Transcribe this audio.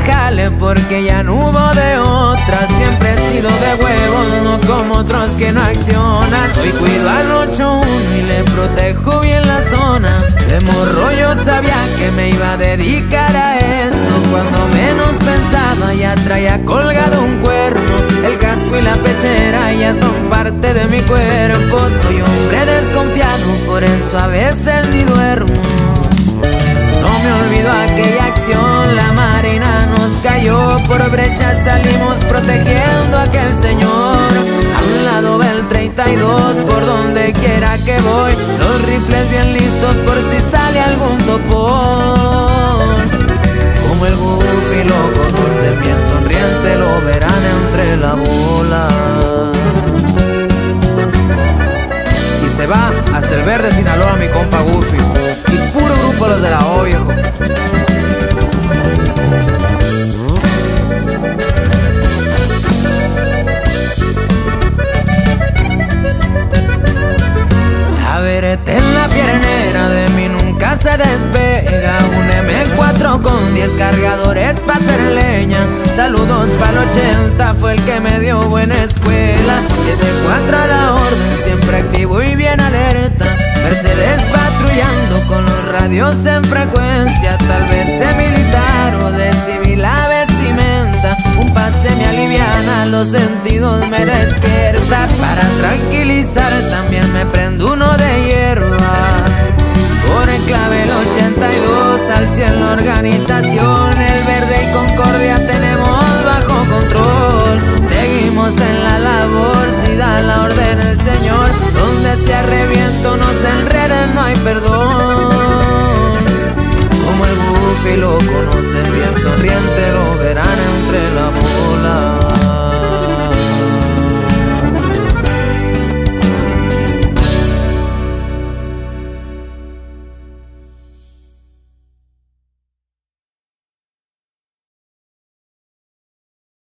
jale porque ya no hubo de otra. Siempre he sido de huevos, no como otros que no accionan. Hoy cuido al 8-1 y le protejo bien la zona. De morro yo sabía que me iba a dedicar a esto. Cuando menos pensaba ya traía colgado un cuerno. El casco y la pechera ya son parte de mi cuerpo. Soy hombre desconfiado, por eso a veces ni duermo. Por brecha, salimos protegiendo a aquel señor. Al lado del 32, por donde quiera que voy, los rifles bien listos por si sale algún topón. Como el goofy lo conoce bien sonriente, lo verán entre la bola. Y se va hasta el verde Sinaloa, mi compa Goofy. Y puro grupo los de la O. Verete en la piernera de mí nunca se despega. Un M4 con 10 cargadores pa' hacer leña. Saludos pa'l 80, fue el que me dio buena escuela. 7-4 a la orden, siempre activo y bien alerta. Mercedes patrullando con los radios en frecuencia. Tal vez de militar o de civil